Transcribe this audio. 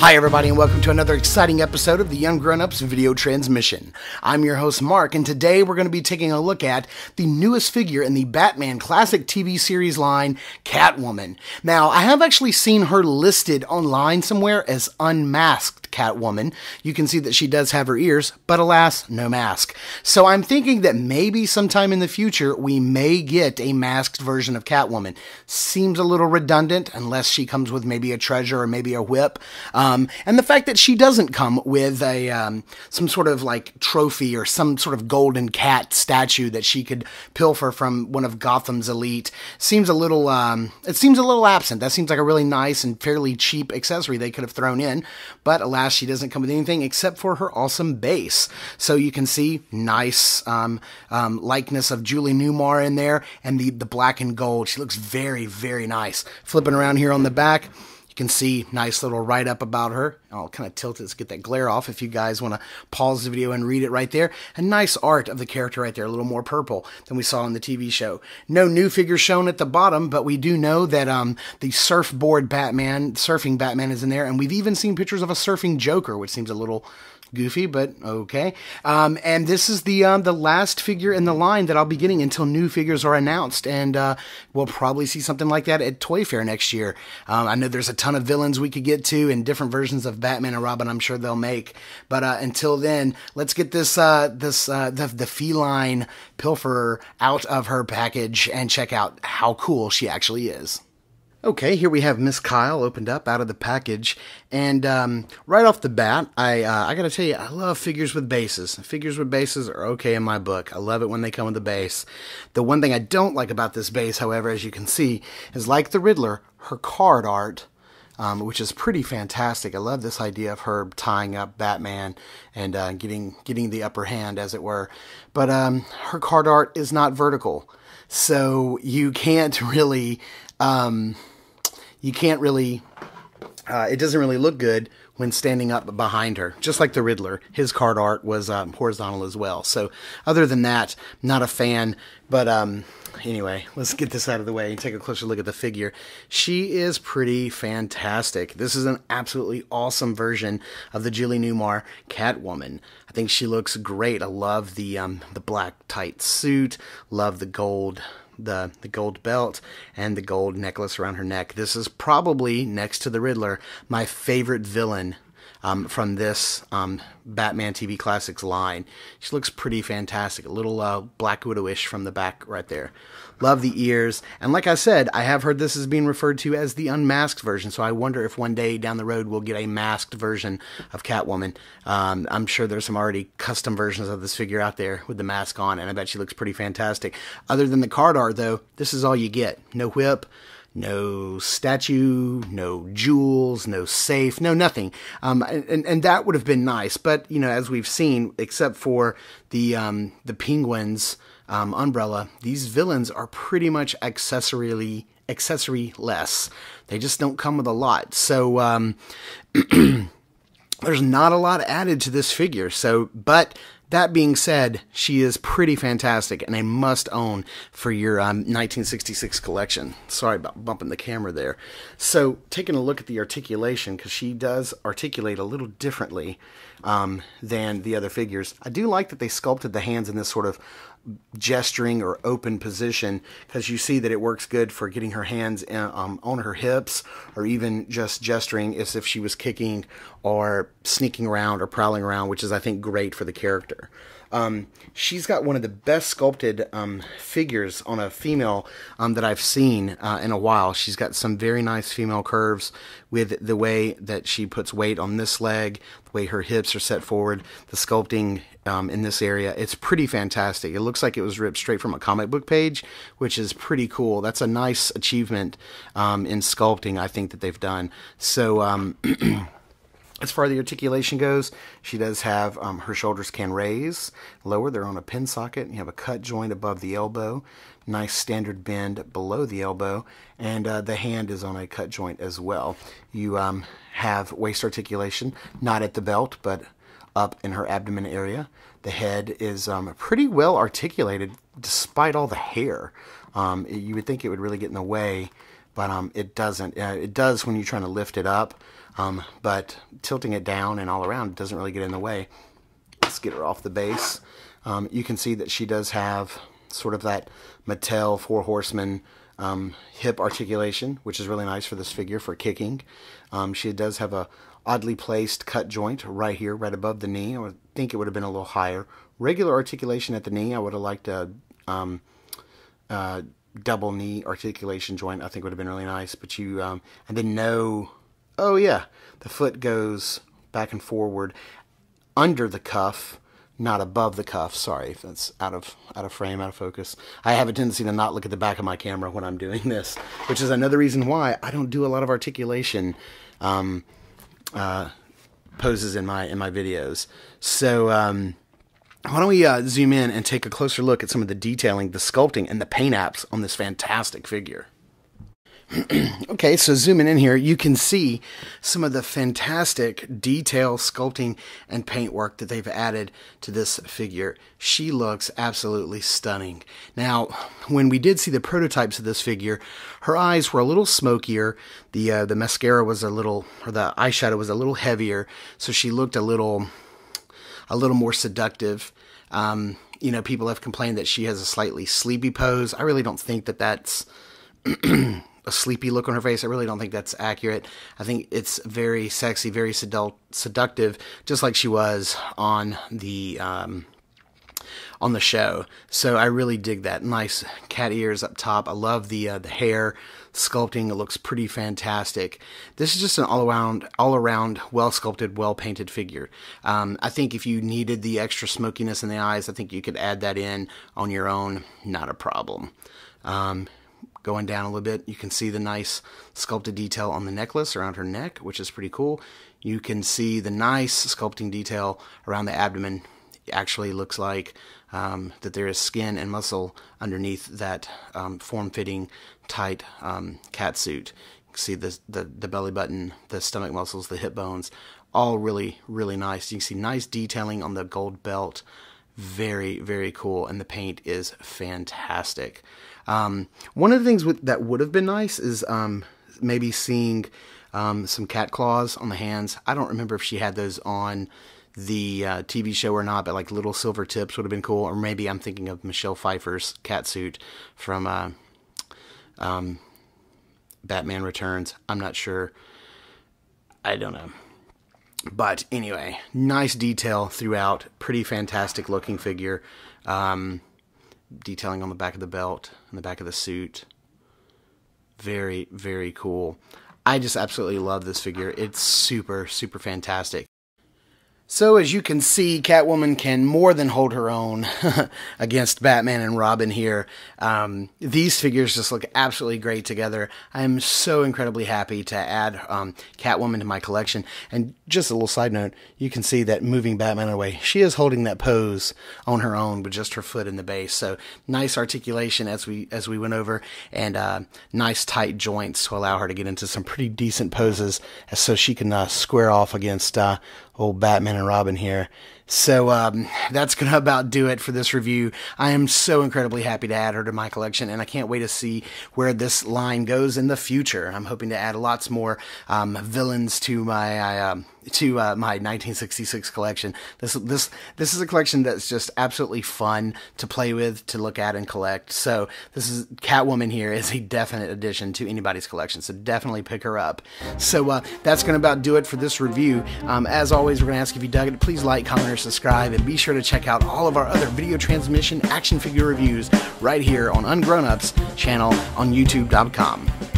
Hi, everybody, and welcome to another exciting episode of the Ungrownups Video Transmission. I'm your host, Marc, and today we're going to be taking a look at the newest figure in the Batman Classic TV series line, Catwoman. Now, I have actually seen her listed online somewhere as unmasked Catwoman. You can see that she does have her ears, but alas, no mask. So I'm thinking that maybe sometime in the future we may get a masked version of Catwoman. Seems a little redundant unless she comes with maybe a treasure or maybe a whip. Um, and the fact that she doesn't come with a um, some sort of like trophy or some sort of golden cat statue that she could pilfer from one of Gotham's elite seems a little um, it seems a little absent. That seems like a really nice and fairly cheap accessory they could have thrown in, but alas, she doesn't come with anything except for her awesome base. So you can see nice um, um, likeness of Julie Newmar in there, and the the black and gold. She looks very very nice. Flipping around here on the back. Can see nice little write up about her. I'll kind of tilt it to get that glare off if you guys want to pause the video and read it right there. A nice art of the character right there, a little more purple than we saw in the TV show. No new figures shown at the bottom, but we do know that um, the surfboard Batman, surfing Batman is in there, and we've even seen pictures of a surfing Joker, which seems a little goofy, but okay. Um, and this is the um, the last figure in the line that I'll be getting until new figures are announced, and uh, we'll probably see something like that at Toy Fair next year. Um, I know there's a ton of villains we could get to and different versions of Batman and Robin. I'm sure they'll make, but uh, until then, let's get this uh, this uh, the the feline pilferer out of her package and check out how cool she actually is. Okay, here we have Miss Kyle opened up out of the package, and um, right off the bat, I uh, I gotta tell you, I love figures with bases. Figures with bases are okay in my book. I love it when they come with a base. The one thing I don't like about this base, however, as you can see, is like the Riddler, her card art. Um, which is pretty fantastic. I love this idea of her tying up Batman and uh, getting getting the upper hand, as it were. But um, her card art is not vertical, so you can't really um, you can't really, uh, it doesn't really look good when standing up behind her. Just like the Riddler, his card art was um, horizontal as well. So, other than that, not a fan. But um, anyway, let's get this out of the way and take a closer look at the figure. She is pretty fantastic. This is an absolutely awesome version of the Julie Newmar Catwoman. I think she looks great. I love the um, the black tight suit. Love the gold the the gold belt and the gold necklace around her neck. This is probably next to the Riddler my favorite villain um, from this um, Batman TV Classics line. She looks pretty fantastic. A little uh, Black Widowish from the back right there. Love the ears. And like I said, I have heard this is being referred to as the unmasked version. So I wonder if one day down the road we'll get a masked version of Catwoman. Um, I'm sure there's some already custom versions of this figure out there with the mask on, and I bet she looks pretty fantastic. Other than the card art, though, this is all you get. No whip no statue, no jewels, no safe, no nothing. Um, and, and that would have been nice. But, you know, as we've seen, except for the, um, the penguins um, umbrella, these villains are pretty much accessorily accessory less. They just don't come with a lot. So, um, there's not a lot added to this figure. So, but that being said, she is pretty fantastic and a must own for your um, 1966 collection. Sorry about bumping the camera there. So, taking a look at the articulation, because she does articulate a little differently um, than the other figures. I do like that they sculpted the hands in this sort of gesturing or open position because you see that it works good for getting her hands in, um, on her hips or even just gesturing as if she was kicking or sneaking around or prowling around, which is, I think, great for the character. Um, she's got one of the best sculpted um, figures on a female um, that I've seen uh, in a while. She's got some very nice female curves with the way that she puts weight on this leg, the way her hips are set forward, the sculpting um, in this area. It's pretty fantastic. It looks like it was ripped straight from a comic book page, which is pretty cool. That's a nice achievement um, in sculpting, I think, that they've done. So, um, As far as the articulation goes, she does have um, her shoulders can raise lower. They're on a pin socket. You have a cut joint above the elbow, nice standard bend below the elbow, and uh, the hand is on a cut joint as well. You um, have waist articulation, not at the belt, but up in her abdomen area. The head is um, pretty well articulated despite all the hair. Um, you would think it would really get in the way, but um, it doesn't. Uh, it does when you're trying to lift it up, um, but tilting it down and all around doesn't really get in the way. Let's get her off the base. Um, you can see that she does have sort of that Mattel Four Horsemen um, hip articulation, which is really nice for this figure for kicking. Um, she does have a oddly placed cut joint right here, right above the knee. I would think it would have been a little higher. Regular articulation at the knee. I would have liked a um, uh, double knee articulation joint. I think would have been really nice. But you um, and then no. Oh yeah, the foot goes back and forward under the cuff not above the cuff. Sorry if that's out of out of frame, out of focus. I have a tendency to not look at the back of my camera when I'm doing this, which is another reason why I don't do a lot of articulation um, uh, poses in my in my videos. So um, why don't we uh, zoom in and take a closer look at some of the detailing, the sculpting, and the paint apps on this fantastic figure. okay, so zooming in here, you can see some of the fantastic detail, sculpting, and paint work that they've added to this figure. She looks absolutely stunning. Now, when we did see the prototypes of this figure, her eyes were a little smokier. The uh, the mascara was a little, or the eyeshadow was a little heavier, so she looked a little, a little more seductive. Um, you know, people have complained that she has a slightly sleepy pose. I really don't think that that's a sleepy look on her face. I really don't think that's accurate. I think it's very sexy, very sedu- seductive, just like she was on the um, on the show. So I really dig that. Nice cat ears up top. I love the uh, the hair sculpting. It looks pretty fantastic. This is just an all around all around well sculpted, well painted figure. Um, I think if you needed the extra smokiness in the eyes, I think you could add that in on your own. Not a problem. Um, going down a little bit, you can see the nice sculpted detail on the necklace around her neck, which is pretty cool. You can see the nice sculpting detail around the abdomen. Actually looks like um, that there is skin and muscle underneath that um, form-fitting, tight um, cat suit. You can see the, the, the belly button, the stomach muscles, the hip bones, all really, really nice. You can see nice detailing on the gold belt. Very, very cool. And the paint is fantastic. Um, one of the things with, that would have been nice is um, maybe seeing um, some cat claws on the hands. I don't remember if she had those on the uh, TV show or not, but like little silver tips would have been cool. Or maybe I'm thinking of Michelle Pfeiffer's cat suit from uh, um, Batman Returns. I'm not sure. I don't know. But anyway, nice detail throughout. Pretty fantastic looking figure. Um, detailing on the back of the belt and the back of the suit. Very, very cool. I just absolutely love this figure. It's super, super fantastic. So, as you can see, Catwoman can more than hold her own against Batman and Robin here. Um, these figures just look absolutely great together. I am so incredibly happy to add um, Catwoman to my collection. And just a little side note, you can see that moving Batman away, she is holding that pose on her own with just her foot in the base. So, nice articulation as we as we went over, and uh, nice tight joints to allow her to get into some pretty decent poses, so she can uh, square off against uh, old Batman and Robin here. So um, that's going to about do it for this review. I am so incredibly happy to add her to my collection, and I can't wait to see where this line goes in the future. I'm hoping to add lots more um, villains to my uh, to uh, my 1966 collection. This this this is a collection that's just absolutely fun to play with, to look at, and collect. So this is Catwoman here is a definite addition to anybody's collection. So definitely pick her up. So uh, that's going to about do it for this review. Um, as always, we're going to ask if you dug it. Please like, comment, or subscribe, and be sure to check out all of our other video transmission action figure reviews right here on Ungrownups channel on YouTube.com.